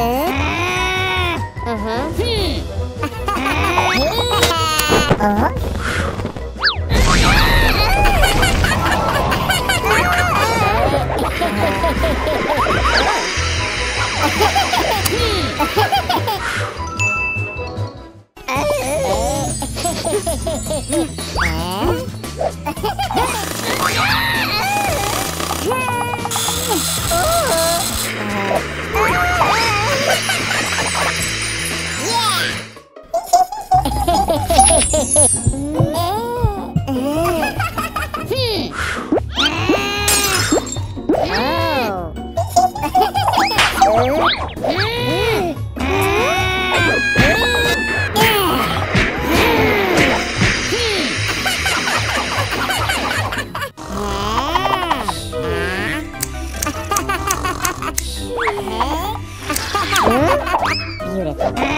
え de.